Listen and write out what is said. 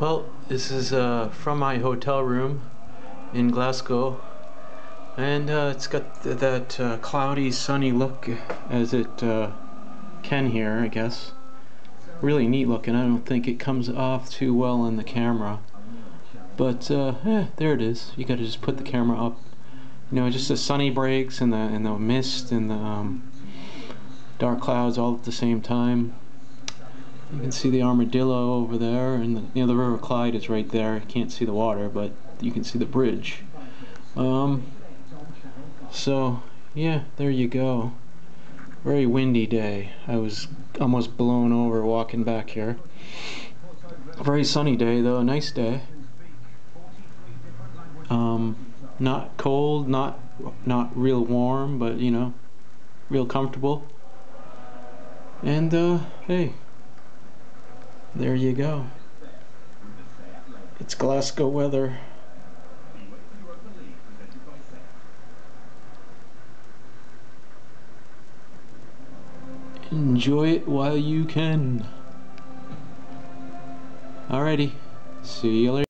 Well, this is uh, from my hotel room in Glasgow, and uh, it's got th that uh, cloudy, sunny look as it uh, can here, I guess. Really neat looking. I don't think it comes off too well in the camera, but uh, eh, there it is. You got to just put the camera up. You know, just the sunny breaks and the and the mist and the um, dark clouds all at the same time. You can see the armadillo over there, and the, you know the River Clyde is right there. You can't see the water, but you can see the bridge. Um, so yeah, there you go. Very windy day. I was almost blown over walking back here. Very sunny day though, nice day. Um, not cold, not not real warm, but you know, real comfortable. And uh, hey there you go. It's Glasgow weather. Enjoy it while you can. Alrighty. See you later.